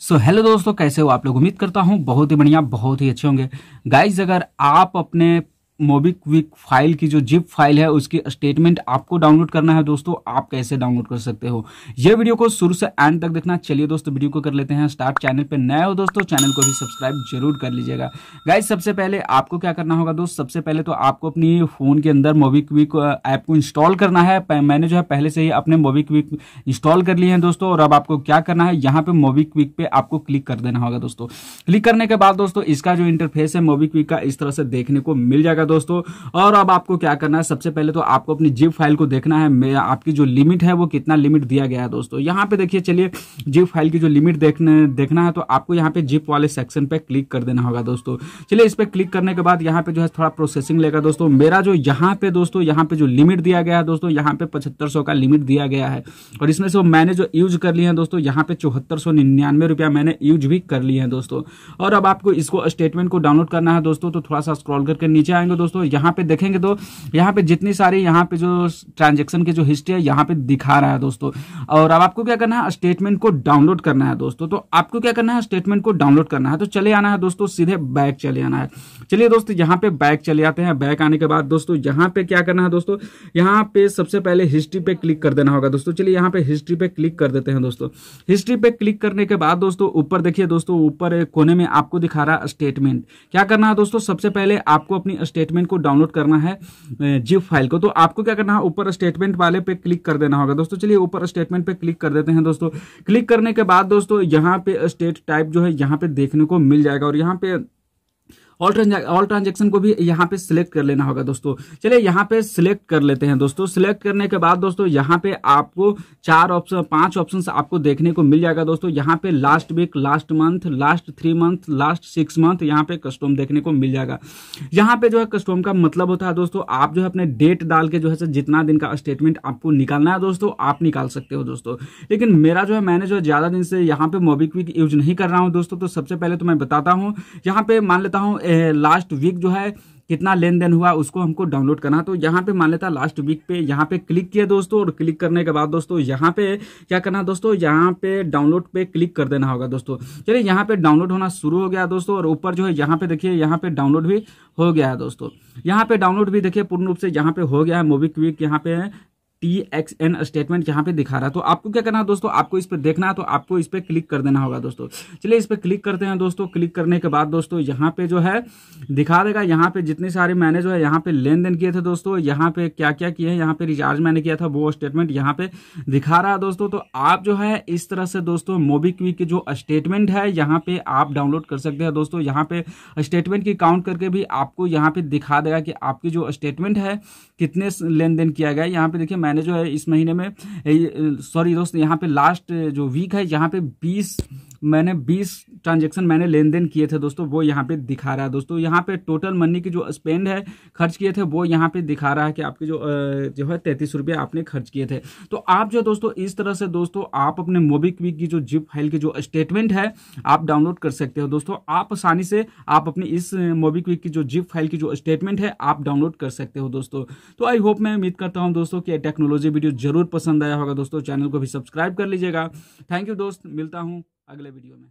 सो so, hello दोस्तों कैसे हो आप लोग? उम्मीद करता हूँ बहुत ही बढ़िया बहुत ही अच्छे होंगे। गाइज़ अगर आप अपने मोबिक्विक फ़ाइल की जो जिप फ़ाइल है, उसकी स्टेटमेंट आपको डाउनलोड करना है दोस्तों। आप कैसे डाउनलोड कर सकते हो? ये वीडियो को शुरू से एंड तक देखना। चलिए दोस्तों वीडियो को कर लेते हैं स्टार्ट चैनल पे नए हो दोस्तों चैनल को भी सब्सक्राइब ज़रूर कर लीजिएगा। गाइज़ सबसे पहले आपको क्या करना होगा दोस्त? सबसे पहले तो आपको अपनी फ़ोन के अंदर मोबिक्विक ऐप को इंस्टॉल करना है। मैंने जो है पहले से ही अपने मोबिक्विक इंस्टॉल कर लिए हैं दोस्तों। और अब आपको क्या करना है? यहाँ पे मोबिक्विक पे आपको क्लिक कर देना होगा दोस्तों। क्लिक करने के बाद दोस्तों, इसका जो इंटरफेस है मोबिक्विक का, इस तरह से देखने को मिल जाएगा दोस्तों। और अब आपको क्या करना है? सबसे पहले तो आपको अपनी जिप फ़ाइल को देखना है। आपकी जो लिमिट है, वो कितना लिमिट दिया गया है दोस्तों। यहाँ पे देखिए, चलिए जिप फ़ाइल की जो लिमिट देखने, देखना है तो आपको यहाँ पे जिप वाले सेक्शन पे क्लिक कर देना होगा दोस्तों। चलिए, इस पर क्लिक करने के बाद यहाँ पे जो है, थोड़ा प्रोसेसिंग लेगा दोस्तों, मेरा जो यहाँ पे दोस्तों, यहाँ पे जो लिमिट दिया गया है दोस्तों, यहाँ पे पचहत्तर का लिमिट दिया गया है। और इसमें से मैंने जो यूज़ कर लिया है दोस्तों, यहाँ पे चौहत्तर सौ मैंने यूज़ भी कर लिए हैं दोस्तों। और अब आपको इसको स्टेटमेंट को डाउनलोड करना है दोस्तों तो थोड़ा सा स्क्रॉल करके नीचे आएँगे दोस्तों, यहाँ पे देखेंगे तो यहाँ पे जितनी सारी यहाँ पे जो ट्रांजेक्शन की जो हिस्ट्री है, यहाँ पे दिखा रहा है दोस्तों। और अब आपको क्या करना है? स्टेटमेंट को डाउनलोड करना है दोस्तों। तो आपको क्या करना है? स्टेटमेंट को डाउनलोड करना है। तो चले आना है दोस्तों, सीधे बैक चले आना है। चलिए दोस्तों, यहाँ पे बैक चले आते हैं। बैक आने के बाद दोस्तों, यहाँ पे क्या करना है दोस्तों? यहाँ पे सबसे पहले हिस्ट्री पे क्लिक कर देना होगा दोस्तों। चलिए यहाँ पे हिस्ट्री पे क्लिक कर देते हैं दोस्तों। हिस्ट्री पे क्लिक करने के बाद दोस्तों, ऊपर देखिए दोस्तों, ऊपर कोने में आपको दिखा रहा स्टेटमेंट। क्या करना है दोस्तों? सबसे पहले आपको अपनी स्टेटमेंट को डाउनलोड करना है जिप फ़ाइल को। तो आपको क्या करना है, ऊपर स्टेटमेंट वाले पे क्लिक कर देना होगा। दोस्तों, चलिए ऊपर स्टेटमेंट पे क्लिक कर देते हैं दोस्तों। क्लिक करने के बाद दोस्तों, यहाँ पे स्टेट टाइप जो है, यहाँ पे देखने को मिल जाएगा और यहाँ पे ऑल ऑल ट्रांजेक्शन को भी यहाँ पे सिलेक्ट कर लेना होगा दोस्तों। चलिए यहाँ पे सिलेक्ट कर लेते हैं दोस्तों। सिलेक्ट करने के बाद दोस्तों यहाँ पे आपको चार ऑप्शन पाँच ऑप्शन आपको देखने को मिल जाएगा दोस्तों। यहाँ पे last week last month last three month last six month यहाँ पे कस्टम देखने को मिल जाएगा। यहाँ पे जो है कस्टम का मतलब होता है दोस्तों, आप जो है अपने डेट डाल के जो है जितना दिन का स्टेटमेंट आपको निकालना है दोस्तों, आप निकाल सकते हो दोस्तों। लेकिन मेरा जो है, मैंने जो है ज़्यादा दिन से यहाँ पे मोबिक्विक यूज़ नहीं कर रहा हूँ दोस्तों तो सबसे पहले तो मैं बताता हूँ। यहाँ पे मान लेता हूँ लास्ट वीक जो है कितना लेन देन हुआ उसको हमको डाउनलोड करना तो यहाँ पे मान लेता लास्ट वीक पे यहाँ पे क्लिक किया दोस्तों और क्लिक करने के बाद दोस्तों यहाँ पे क्या करना दोस्तों यहाँ पे डाउनलोड पे क्लिक कर देना होगा दोस्तों चलिए यहाँ पे डाउनलोड होना शुरू हो गया दोस्तों और ऊपर जो है यहाँ पे देखिए यहाँ पे डाउनलोड भी हो गया है दोस्तों यहाँ पे डाउनलोड भी देखिए पूर्ण रूप से यहाँ पे हो गया है मोबी क्विक यहाँ पे टी एक्स एन स्टेटमेंट यहाँ पे दिखा रहा है तो आपको क्या करना है दोस्तों आपको इस पर देखना है तो आपको इस पर क्लिक कर देना होगा दोस्तों चलिए इस पर क्लिक करते हैं दोस्तों क्लिक करने के बाद दोस्तों यहाँ पे जो है दिखा देगा यहाँ पे जितने सारे मैंने जो है यहाँ पे लेन देन किए थे दोस्तों यहाँ पे क्या क्या किए हैं यहाँ पे रिचार्ज मैंने किया था वो स्टेटमेंट यहाँ पे दिखा रहा है दोस्तों तो आप जो है इस तरह से दोस्तों मोबीक्विक की जो स्टेटमेंट है यहाँ पे आप डाउनलोड कर सकते हैं दोस्तों यहाँ पे स्टेटमेंट की काउंट करके भी आपको यहाँ पे दिखा देगा कि आपकी जो स्टेटमेंट है कितने लेन देन किया गया यहाँ पे देखिए मैंने जो है इस महीने में सॉरी दोस्त, यहाँ पे लास्ट जो वीक है, यहाँ पे बीस मैंने 20 ट्रांजेक्शन मैंने लेन देन किए थे दोस्तों, वो यहाँ पे दिखा रहा है दोस्तों। यहाँ पे टोटल मनी की जो स्पेंड है, खर्च किए थे, वो यहाँ पे दिखा रहा है कि आपके जो जो है तैतीस रुपये आपने खर्च किए थे। तो आप जो दोस्तों, इस तरह से दोस्तों, आप अपने मोबिक्विक की जो जिप फ़ाइल की जो स्टेटमेंट है, आप डाउनलोड कर सकते हो दोस्तों। आप आसानी से आप अपनी इस मोबिक्विक की जो जिप फ़ाइल की जो स्टेटमेंट है, आप डाउनलोड कर सकते हो दोस्तों। तो आई होप मैं उम्मीद करता हूँ दोस्तों कि टेक्नोलॉजी वीडियो ज़रूर पसंद आया होगा दोस्तों। चैनल को भी सब्सक्राइब कर लीजिएगा। थैंक यू दोस्त, मिलता हूँ। अगले वीडियो में।